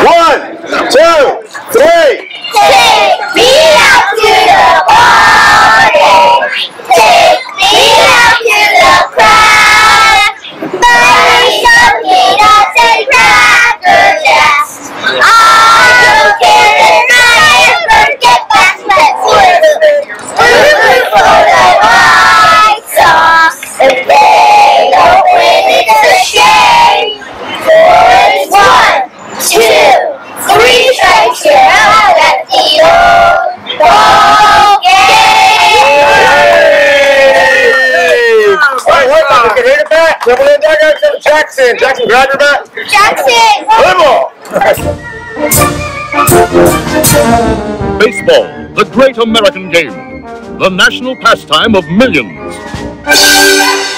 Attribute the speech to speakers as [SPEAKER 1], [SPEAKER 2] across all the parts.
[SPEAKER 1] One, two, three.
[SPEAKER 2] Take me out to the party. Take
[SPEAKER 1] hit it back. Double in dugout to Jackson. Jackson, grab your bat.
[SPEAKER 2] Jackson.
[SPEAKER 1] Play ball.
[SPEAKER 3] Baseball, the great American game, the national pastime of millions.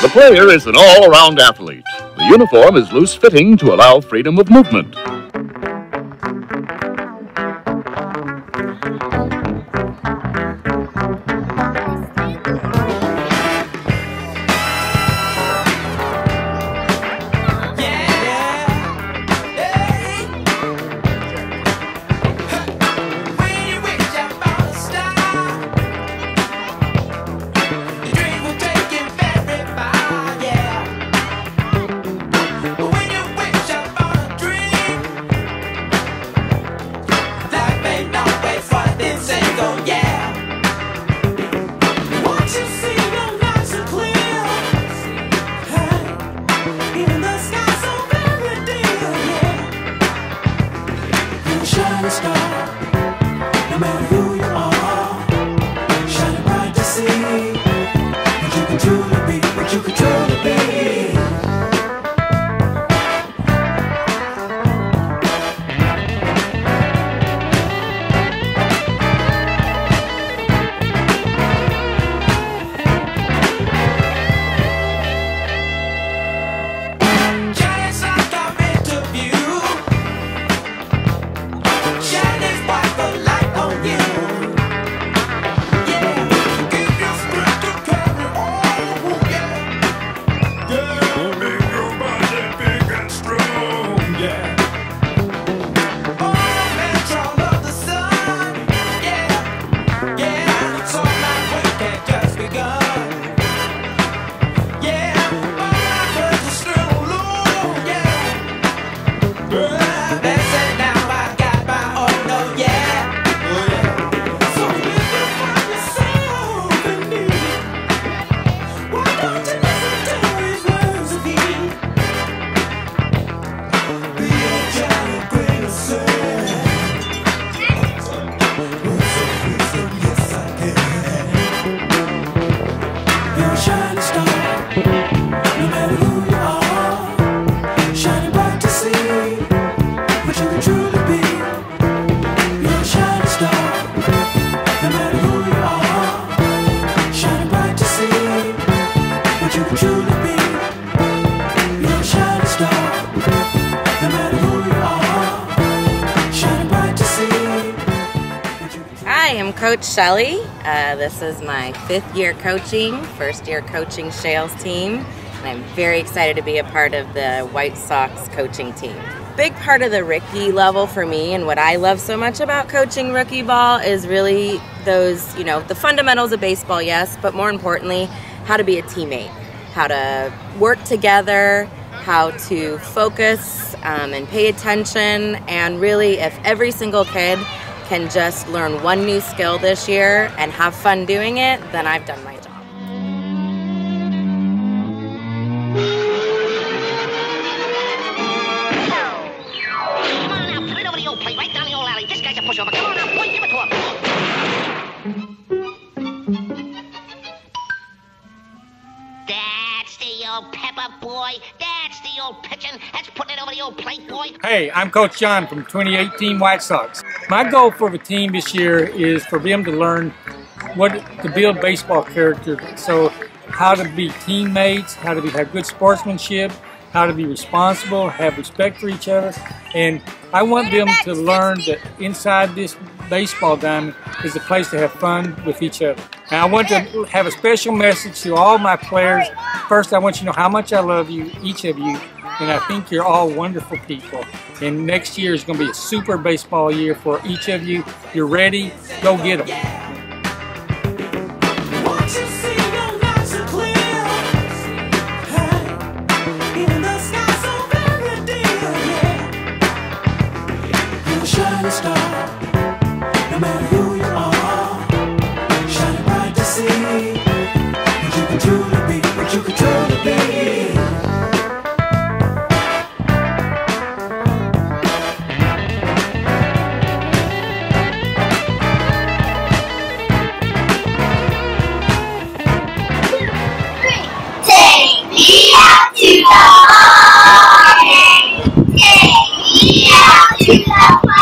[SPEAKER 3] The player is an all around athlete. The uniform is loose fitting to allow freedom of movement.
[SPEAKER 4] Shining star, no matter who
[SPEAKER 5] Hi, I'm Coach Shelli. Uh, this is my fifth year coaching, first year coaching Shales team, and I'm very excited to be a part of the White Sox coaching team. Big part of the rookie level for me, and what I love so much about coaching rookie ball is really those, you know, the fundamentals of baseball, yes, but more importantly, how to be a teammate, how to work together, how to focus um, and pay attention, and really, if every single kid can just learn one new skill this year and have fun doing it, then I've done my job.
[SPEAKER 6] Come on now, put it over the old plate, right down the old alley. This guy's a pushover. Come on now, boy, give it to him. That's the old pepper boy. That's the old pitching. That's putting it over the old plate, boy.
[SPEAKER 7] Hey, I'm Coach John from 2018 White Sox. My goal for the team this year is for them to learn what to build baseball character. So, how to be teammates, how to be, have good sportsmanship, how to be responsible, have respect for each other, and I want them to learn that inside this baseball diamond is a place to have fun with each other. And I want to have a special message to all my players. First, I want you to know how much I love you, each of you,
[SPEAKER 4] and I think you're all wonderful people. And next year is going to be a super baseball year for each of you. You're ready, go get them.
[SPEAKER 2] 西 来